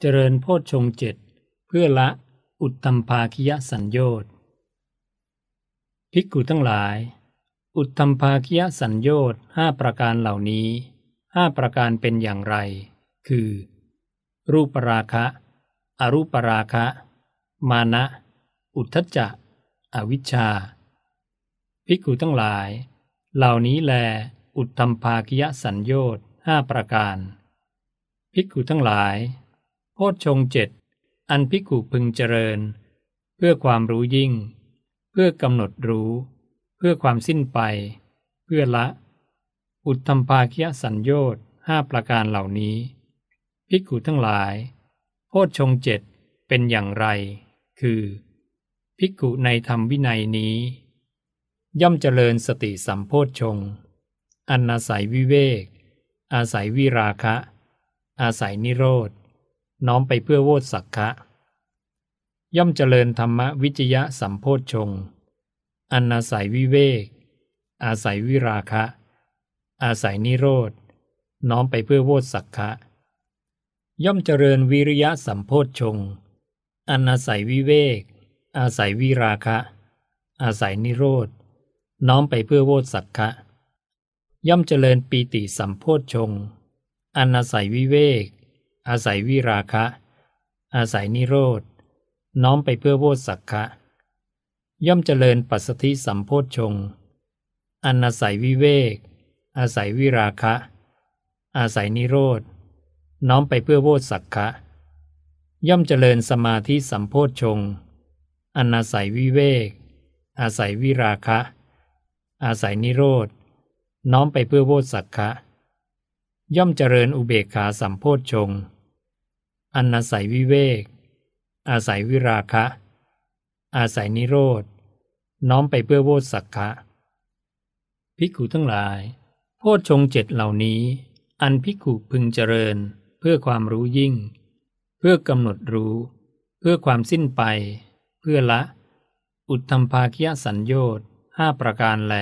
เจริญโพชฌงเจ็ดเพื่อละอุตตัมภาคิยสัญโยชน์ภิกขุทั้งหลาย อุตตัมภาคิยสัญโยชน์ห้าประการเหล่านี้ห้าประการเป็นอย่างไร คือ รูปราคะ อรูปราคะ มานะ อุทธจักอวิชชา ภิกขุทั้งหลาย เหล่านี้แล อุตตัมภาคิยสัญโยชน์ห้าประการ ภิกขุทั้งหลาย โพชฌงเจ็ดอันภิกุพึงเจริญ เพื่อความรู้ยิ่ง เพื่อกำหนดรู้ เพื่อความสิ้นไป เพื่อละ อุตตัมภาคิยสัญโยชน์ห้าประการเหล่านี้ภิกุทั้งหลาย โพชฌงเจ็ดเป็นอย่างไร คือภิกุในธรรมวินัยนี้ ย่อมเจริญสติสัมโพชฌงอันอาศัยวิเวก อาศัยวิราคะ อาศัยนิโรธ น้อมไปเพื่อโวตสักคะย่อมเจริญธรรมวิจยะสัมโพชฌงอันอาศัยวิเวก อาศัยวิราคะ อาศัยนิโรธ น้อมไปเพื่อโวตสักคะย่อมเจริญวิริยะสัมโพชฌงอันอาศัยวิเวก อาศัยวิราคะ อาศัยนิโรธ น้อมไปเพื่อโวตสักคะย่อมเจริญปีติสัมโพชฌงอันอาศัยวิเวก อาศัยวิราคะ อาศัยนิโรธ น้อมไปเพื่อโวตสักคะ ย่อมเจริญปัสสธิสัมโพชฌงอันอาศัยวิเวก อาศัยวิราคะ อาศัยนิโรธ น้อมไปเพื่อโวตสักคะ ย่อมเจริญสมาธิสัมโพชฌงอันอาศัยวิเวก อาศัยวิราคะ อาศัยนิโรธ น้อมไปเพื่อโวตสักคะย่อมเจริญอุเบกขาสัมโพชฌงค์ อันอาศัยวิเวก อาศัยวิราคะ อาศัยนิโรธ น้อมไปเพื่อโวตสักคะภิกขุทั้งหลาย โพชฌงเจ็ดเหล่านี้ อันภิกขุพึงเจริญเพื่อความรู้ยิ่ง เพื่อกำหนดรู้ เพื่อความสิ้นไป เพื่อละ อุตตัมภาคิยสัญโยชน์ห้าประการแล